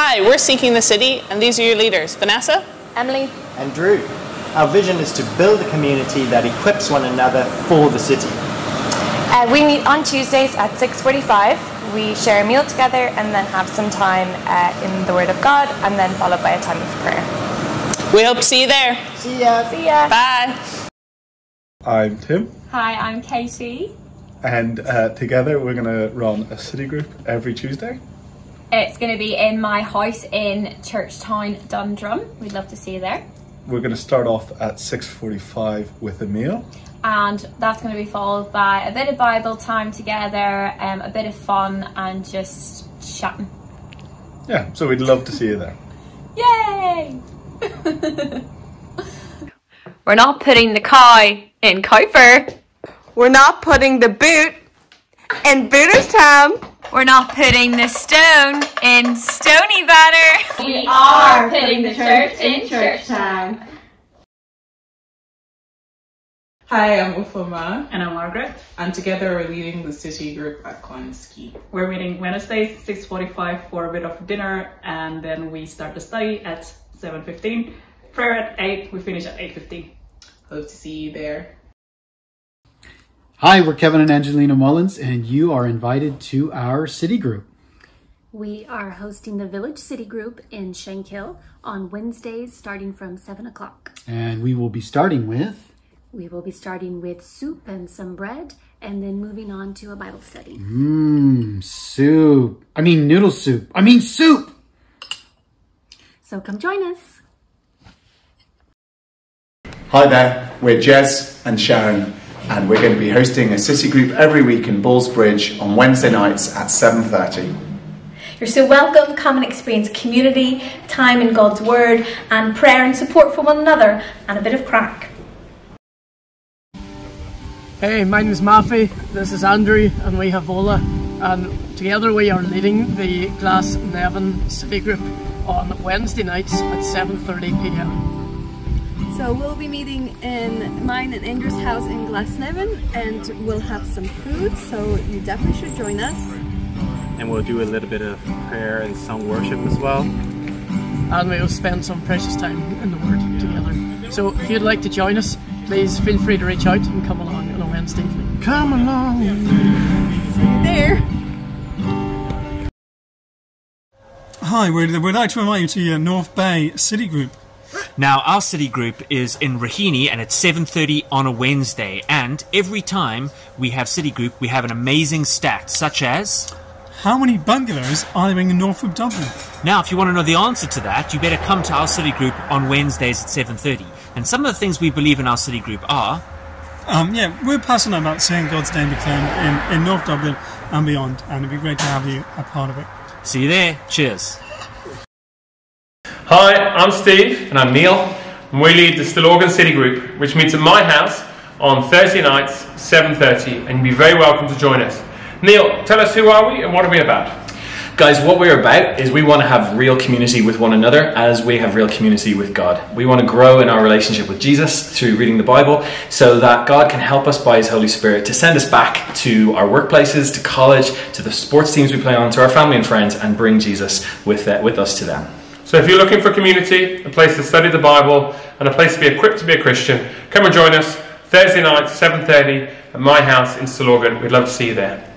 Hi, we're Seeking the City, and these are your leaders Vanessa, Emily, and Drew. Our vision is to build a community that equips one another for the city. Uh, we meet on Tuesdays at 6.45. We share a meal together and then have some time uh, in the Word of God and then followed by a time of prayer. We hope to see you there. See ya! See ya! Bye! I'm Tim. Hi, I'm Katie. And uh, together we're going to run a city group every Tuesday. It's going to be in my house in Churchtown, Dundrum. We'd love to see you there. We're going to start off at 6.45 with a meal. And that's going to be followed by a bit of Bible time together, um, a bit of fun and just chatting. Yeah, so we'd love to see you there. Yay! We're not putting the cow in Cowper. We're not putting the boot in Booterstown. We're not putting the stone in Stonybatter. We are putting the church in Churchtown. Hi, I'm Ufoma. And I'm Margaret. And together we're leading the city group at Clonskeagh. We're meeting Wednesdays, 6.45 for a bit of dinner and then we start the study at 7.15. Prayer at 8, we finish at 8.15. Hope to see you there. Hi, we're Kevin and Angelina Mullins, and you are invited to our city group. We are hosting the Village City Group in Shankill on Wednesdays starting from 7 o'clock. And we will be starting with. We will be starting with soup and some bread, and then moving on to a Bible study. Mmm, soup. I mean, noodle soup. I mean, soup! So come join us. Hi there, we're Jez and Sharon, and we're going to be hosting a city group every week in Ballsbridge on Wednesday nights at 7.30. You're so welcome. Come and experience community, time in God's Word, and prayer and support for one another, and a bit of crack. Hey, my name is Maffey, this is Andrew, and we have Ola, and together we are leading the Glasnevin City Group on Wednesday nights at 7.30pm. So we'll be meeting in mine and Andrew's house in Glasnevin and we'll have some food, so you definitely should join us. And we'll do a little bit of prayer and song worship as well. And we'll spend some precious time in the Word together. So if you'd like to join us, please feel free to reach out and come along on a Wednesday evening. Come along! See you there! Hi, we'd, we'd like to invite you to your North Bay City Group. Now, our city group is in Raheny and it's 7.30 on a Wednesday. And every time we have city group, we have an amazing stat, such as... How many bungalows are there in north of Dublin? Now, if you want to know the answer to that, you better come to our city group on Wednesdays at 7.30. And some of the things we believe in our city group are... Um, yeah, we're passionate about seeing God's name proclaimed in, in North Dublin and beyond. And it'd be great to have you a part of it. See you there. Cheers. Hi, I'm Steve and I'm Neil, and we lead the Stillorgan City Group, which meets at my house on Thursday nights, 7.30, and you'd be very welcome to join us. Neil, tell us who are we and what are we about? Guys, what we're about is we want to have real community with one another as we have real community with God. We want to grow in our relationship with Jesus through reading the Bible so that God can help us by His Holy Spirit to send us back to our workplaces, to college, to the sports teams we play on, to our family and friends, and bring Jesus with, uh, with us to them. So if you're looking for community, a place to study the Bible, and a place to be equipped to be a Christian, come and join us Thursday night, 7.30 at my house in Stillorgan. We'd love to see you there.